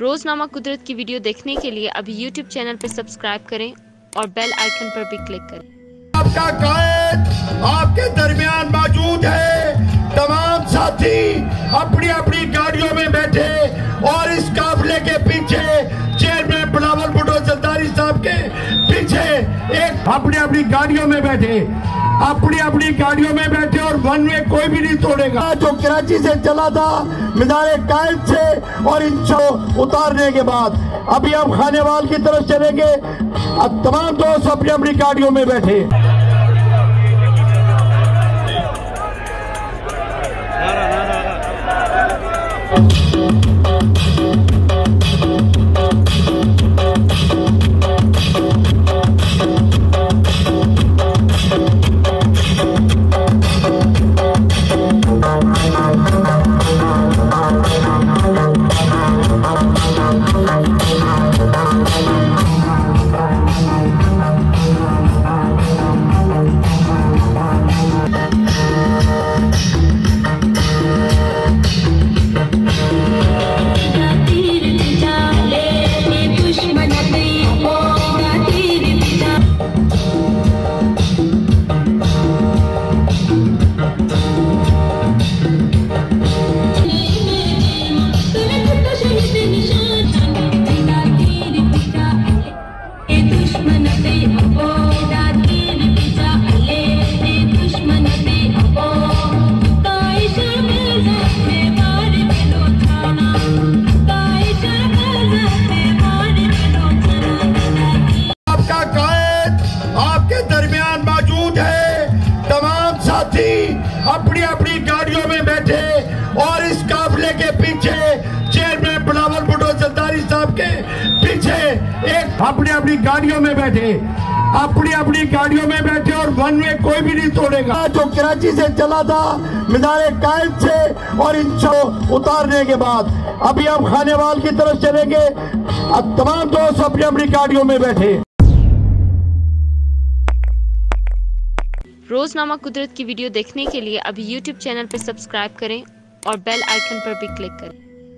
रोजनामा कुदरत की वीडियो देखने के लिए अभी यूट्यूब चैनल पर सब्सक्राइब करें और बेल आइकन पर भी क्लिक करें। आपका कायद आपके दरमियान मौजूद है। तमाम साथी अपनी अपनी गाड़ियों में बैठे और इस काफिले के पीछे चेयरमैन बिलावल भुट्टो जरदारी साहब के पीछे एक अपनी अपनी गाड़ियों में बैठे। अपनी अपनी गाड़ियों में बैठे और वन वे कोई भी नहीं तोड़ेगा। जो कराची से चला था मिजारे कायद से, और इन उतारने के बाद, अभी हम खानेवाल की तरफ़ चलेंगे। अब तमाम दोस्त अपनी अपनी गाड़ियों में बैठे। साथी अपनी अपनी गाड़ियों में बैठे और इस काफिले के पीछे चेयरमैन बिलावल भुट्टो जरदारी साहब के पीछे एक अपनी अपनी गाड़ियों में बैठे, अपनी अपनी गाड़ियों में बैठे और वन में कोई भी नहीं तोड़ेगा। जो कराची से चला था, मीनारे कायद से और इंचो उतारने के बाद अभी हम खानेवाल की तरफ़ चलेंगे। अब तमाम दोस्त अपनी अपनी गाड़ियों में बैठे। रोजनामा कुदरत की वीडियो देखने के लिए अभी यूट्यूब चैनल पर सब्सक्राइब करें और बेल आइकन पर भी क्लिक करें।